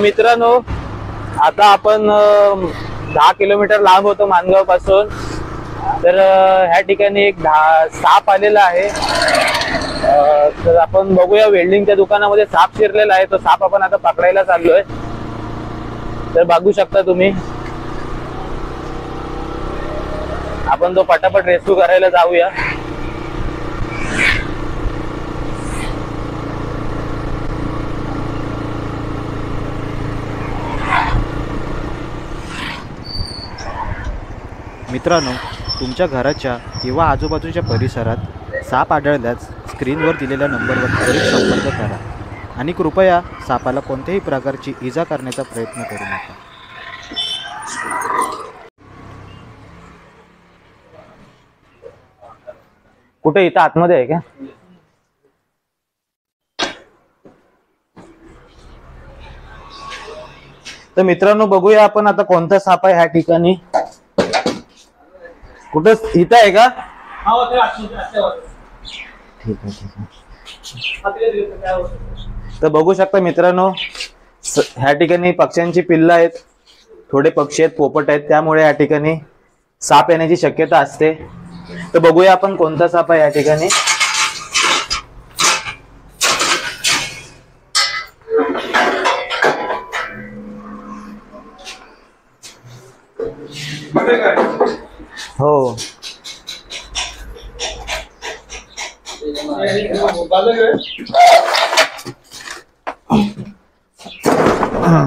मित्रांनो आता आपण दहा किलोमीटर लांब होतो मानगावपासून तर ह्या ठिकाणी एक दहा साप आलेला आहे. तर आपण बघूया वेल्डिंगच्या दुकानामध्ये साप शिरलेला आहे. तो साप आपण आता पकडायला चाललोय. तर बघू शकता तुम्ही. आपण तो पटापट रेस्क्यू करायला जाऊया. मित्रांनो तुमच्या घराच्या किंवा आजूबाजूच्या परिसरात साप आढळल्यास स्क्रीनवर दिलेल्या नंबरवर त्वरित संपर्क करा आणि कृपया सापाला कोणत्याही प्रकारची इजा करण्याचा प्रयत्न करू नका. कुठे इथं आतमध्ये आहे का? तर मित्रांनो बघूया आपण आता कोणता साप आहे ह्या ठिकाणी. कुठं? इथं आहे का? ठीक आहे ठीक आहे. तर बघू शकता मित्रांनो ह्या ठिकाणी पक्ष्यांची पिल्ल आहेत. थोडे पक्षी आहेत पोपट आहेत. त्यामुळे या ठिकाणी साप येण्याची शक्यता असते. तर बघूया आपण कोणता साप आहे या ठिकाणी. हो.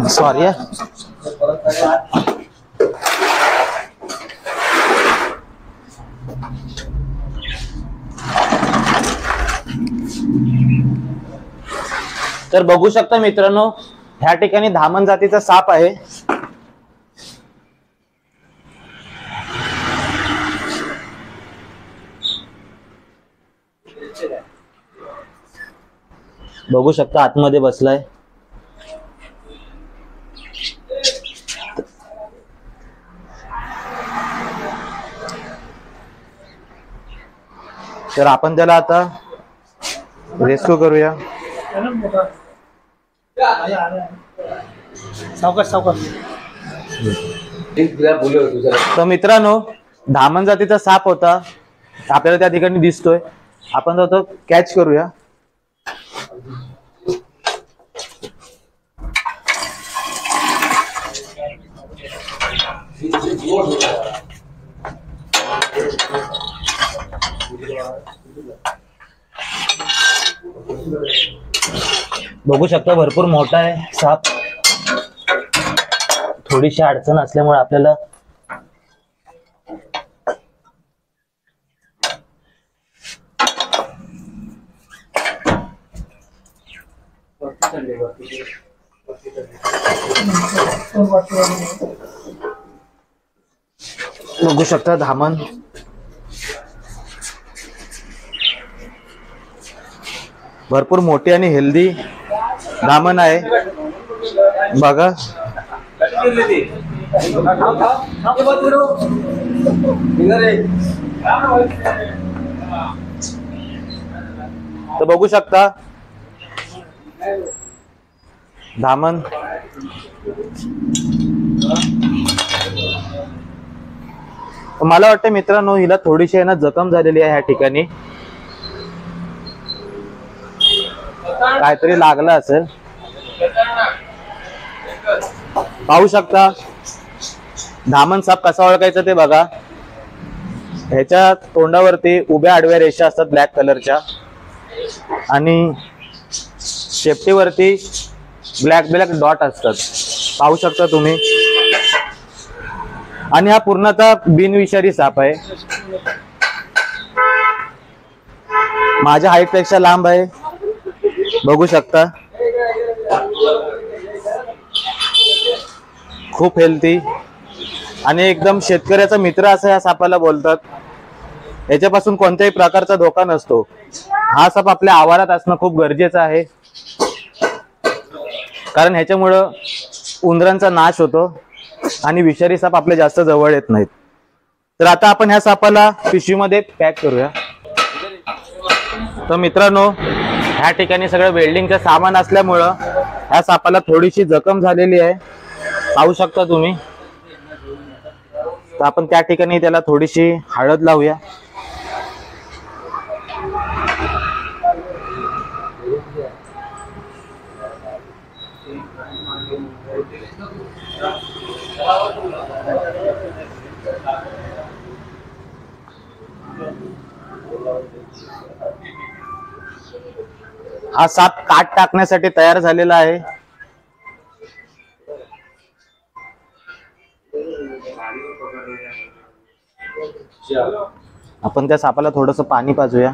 सॉरी तर बघू शकता मित्रांनो ह्या ठिकाणी धामण जातीचा साप आहे. बघू शकता आतमध्ये बसलाय. तर आपण त्याला आता रेस्क्यू करूया. सावकाश सावकाश. तर मित्रांनो धामण जातीचा साप होता. आपल्याला त्या ठिकाणी दिसतोय. आपण तो कॅच करूया. बघू शकता भरपूर मोठा आहे साप. थोडीशी अडचण असल्यामुळे आपल्याला बघू शकता धामण. भरपूर मोठी आणि हेल्दी धामण आहे. बघा. तर बघू शकता. धामण मला वाटतं मित्रांनो हिला थोडीशी आहे ना जखम झालेली आहे ह्या ठिकाणी. काहीतरी लागलं असेल. पाहू शकता. धामण साप कसा ओळखायचा ते बघा. ह्याच्या तोंडावरती उभ्या आडव्या रेषा असतात ब्लॅक कलरच्या आणि शेपटीवरती ब्लॅक ब्लॅक डॉट असतात. पाहू शकता तुम्ही. आणि हा पूर्णतः बिनविषारी साप आहे. माझ्या हाईटपेक्षा लांब आहे. बघू शकता. खूप हेल्थी आणि एकदम शेतकऱ्याचा मित्र असं या सापाला बोलतात. याच्यापासून कोणत्याही प्रकारचा धोका नसतो. हा साप आपल्या आवारात असणं खूप गरजेचं आहे. कारण ह्याच्यामुळं उंदरांचा नाश होतो आणि विषारी साप आपल्या जास्त जवळ येत नाहीत. तर आता आपण ह्या सापाला पिशवीमध्ये पॅक करूया. तर मित्रांनो ह्या ठिकाणी सगळं वेल्डिंगचं सामान असल्यामुळं ह्या सापाला थोडीशी जखम झालेली आहे. पाहू शकता तुम्ही. तर आपण त्या ठिकाणी त्याला थोडीशी हळद लावूया. हा साप काट टाकण्यासाठी तयार झालेला आहे. आपण त्या सापाला थोडस पाणी पाजूया.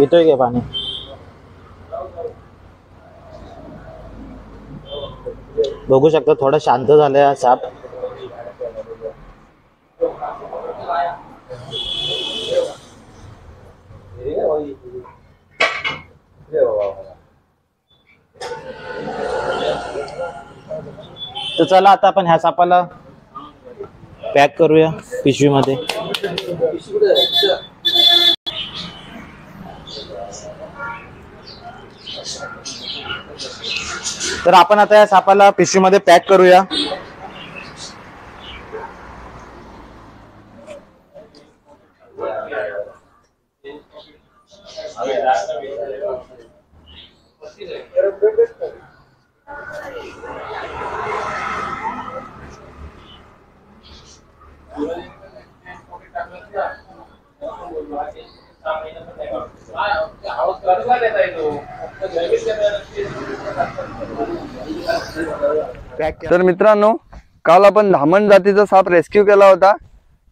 पितोय का पाणी. बघू शकता थोडं शांत झालंय हा साप. तर चला आता आपण ह्या सापाला पॅक करूया पिशवीमध्ये. तर आपण आता या सापाला पिशवीमध्ये पॅक करूया. तर मित्रांनो काल आपण धामण जातीचा साप रेस्क्यू केला होता.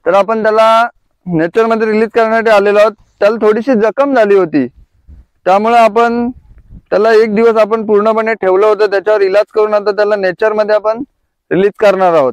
तर आपण त्याला नेचरमध्ये रिलीज करण्यासाठी आलेलो आहोत. त्याला थोडीशी जखम झाली होती. त्यामुळे आपण त्याला एक दिवस आपण पूर्णपणे ठेवलं होतं. त्याच्यावर इलाज करून आता त्याला नेचरमध्ये आपण रिलीज करणार आहोत.